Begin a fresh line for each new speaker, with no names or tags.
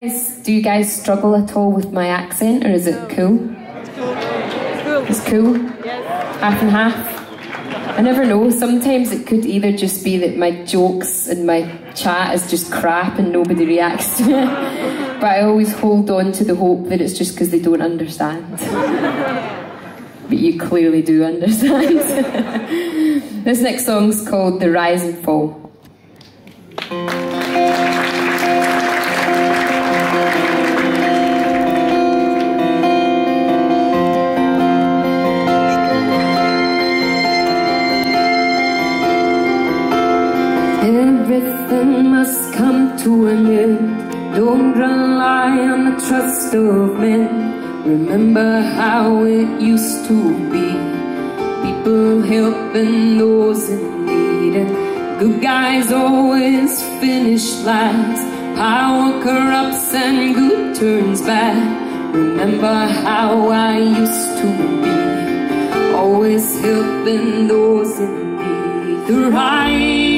Do you guys struggle at all with my accent or is it cool? It's cool? It's cool.
It's Yes.
Half and half? I never know. Sometimes it could either just be that my jokes and my chat is just crap and nobody reacts to it. But I always hold on to the hope that it's just because they don't understand. but you clearly do understand. this next song's called The Rise and Fall. Everything must come to an end. Don't rely on the trust of men. Remember how it used to be. People helping those in need. And good guys always finish last. Power corrupts and good turns bad. Remember how I used to be. Always helping those in need. The right